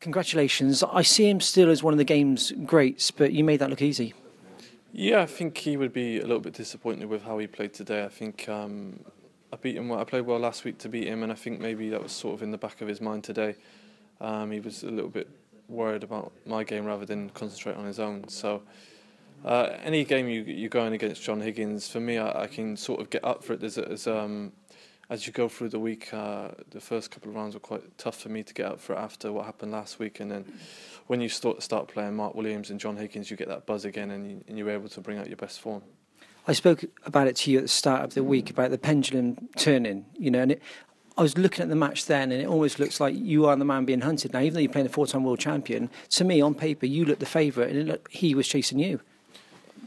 Congratulations. I see him still as one of the game's greats, but you made that look easy. Yeah, I think he would be a little bit disappointed with how he played today. I think um, I beat him well. I played well last week to beat him, and I think maybe that was sort of in the back of his mind today. Um, he was a little bit worried about my game rather than concentrate on his own. So uh, any game you you're going against John Higgins, for me, I, I can sort of get up for it. There's, there's um, as you go through the week, uh, the first couple of rounds were quite tough for me to get up for after what happened last week, and then when you start start playing Mark Williams and John Higgins, you get that buzz again, and, you, and you're able to bring out your best form. I spoke about it to you at the start of the week about the pendulum turning, you know, and it, I was looking at the match then, and it almost looks like you are the man being hunted now. Even though you're playing a four-time world champion, to me, on paper, you look the favourite, and looked, he was chasing you.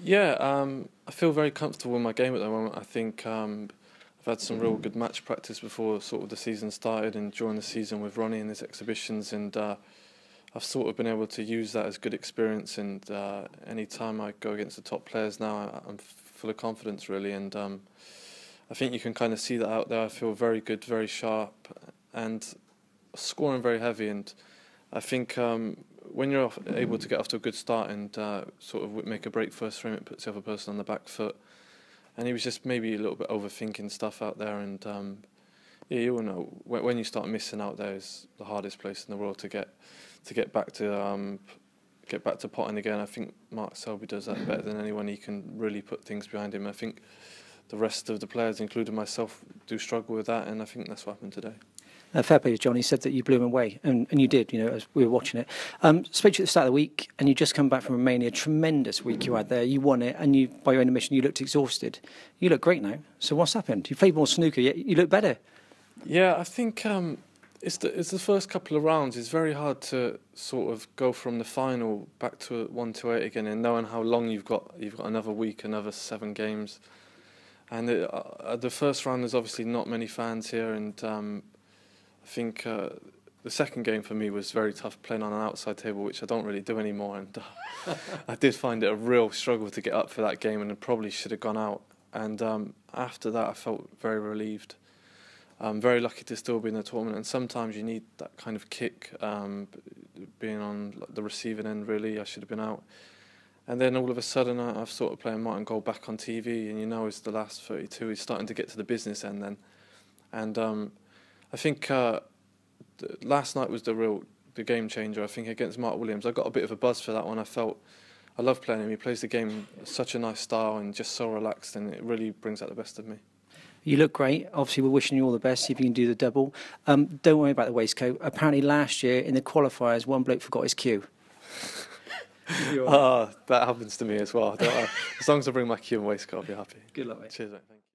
Yeah, um, I feel very comfortable in my game at the moment. I think. Um, I've had some real good match practice before sort of the season started and during the season with Ronnie in his exhibitions and uh, I've sort of been able to use that as good experience and uh, any time I go against the top players now I, am full of confidence really and um, I think you can kind of see that out there. I feel very good, very sharp and scoring very heavy and I think um, when you're able to get off to a good start and uh, sort of make a break first frame, it puts the other person on the back foot and he was just maybe a little bit overthinking stuff out there. And um, yeah, you know when, when you start missing out, there is the hardest place in the world to get to get back to um, get back to potting again. I think Mark Selby does that better than anyone. He can really put things behind him. I think the rest of the players, including myself, do struggle with that, and I think that's what happened today uh, fair play to John. He said that you blew him away, and, and you did. You know, as we were watching it. Um, spoke to you at the start of the week, and you just come back from Romania. Tremendous week you had there. You won it, and you, by your own admission, you looked exhausted. You look great now. So what's happened? You played more snooker, yet you look better. Yeah, I think um, it's the it's the first couple of rounds. It's very hard to sort of go from the final back to one to eight again, and knowing how long you've got. You've got another week, another seven games. And it, uh, the first round, there's obviously not many fans here, and um, I think uh, the second game for me was very tough playing on an outside table, which I don't really do anymore. And uh, I did find it a real struggle to get up for that game, and I probably should have gone out. And um, after that, I felt very relieved. I'm very lucky to still be in the tournament, and sometimes you need that kind of kick. Um, being on the receiving end, really, I should have been out. And then all of a sudden, I've sort of playing Martin Gould back on TV, and you know, it's the last 32. He's starting to get to the business end then, and um, I think uh, last night was the real the game changer. I think against Mark Williams, I got a bit of a buzz for that one. I felt I love playing him. He plays the game such a nice style and just so relaxed, and it really brings out the best of me. You look great. Obviously, we're wishing you all the best. See if you can do the double. Um, don't worry about the waistcoat. Apparently, last year in the qualifiers, one bloke forgot his cue. oh, that happens to me as well. as long as I bring my cue and waistcoat, I'll be happy. Good luck, mate. Cheers, mate. Thank you.